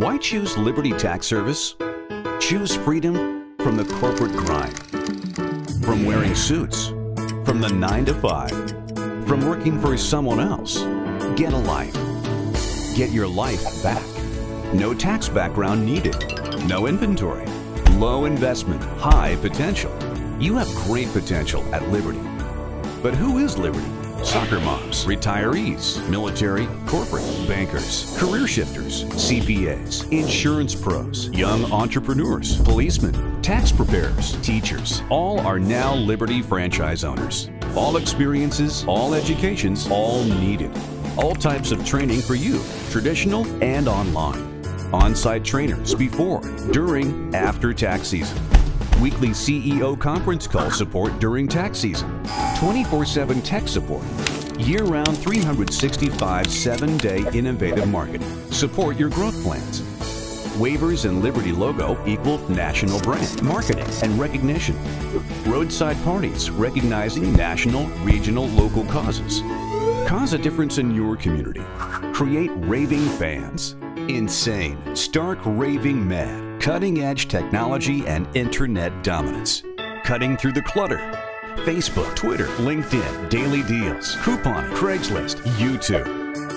Why choose Liberty Tax Service? Choose freedom from the corporate grind, from wearing suits, from the 9 to 5, from working for someone else. Get a life. Get your life back. No tax background needed. No inventory. Low investment, high potential. You have great potential at Liberty. But who is Liberty? Soccer moms, retirees, military, corporate, bankers, career shifters, CPAs, insurance pros, young entrepreneurs, policemen, tax preparers, teachers. All are now Liberty franchise owners. All experiences, all educations, all needed. All types of training for you, traditional and online. On site trainers before, during, after tax season weekly CEO conference call support during tax season, 24 7 tech support, year round 365 7 day innovative marketing. Support your growth plans. Wavers and Liberty logo equal national brand, marketing, and recognition. Roadside parties recognizing national, regional, local causes. Cause a difference in your community. Create raving fans. Insane, stark raving mad, cutting edge technology and internet dominance. Cutting through the clutter. Facebook, Twitter, LinkedIn, daily deals, coupon, Craigslist, YouTube.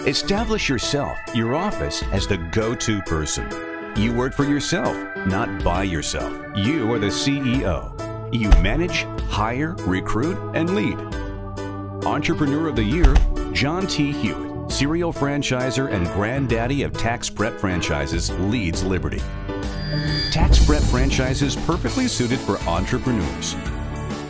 Establish yourself, your office, as the go to person. You work for yourself, not by yourself. You are the CEO. You manage, hire, recruit, and lead. Entrepreneur of the Year, John T. Hewitt, serial franchisor and granddaddy of tax prep franchises, leads Liberty. Tax prep franchises perfectly suited for entrepreneurs.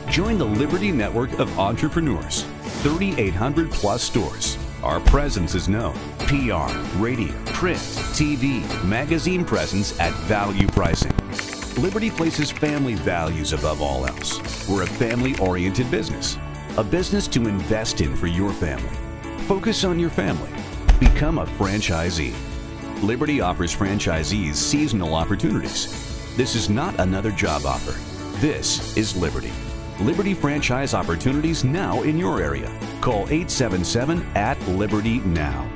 Join the Liberty Network of Entrepreneurs, 3,800 plus stores. Our presence is known. PR, radio, print, TV, magazine presence at value pricing. Liberty places family values above all else. We're a family oriented business, a business to invest in for your family. Focus on your family. Become a franchisee. Liberty offers franchisees seasonal opportunities. This is not another job offer. This is Liberty. Liberty franchise opportunities now in your area. Call 877 at Liberty now.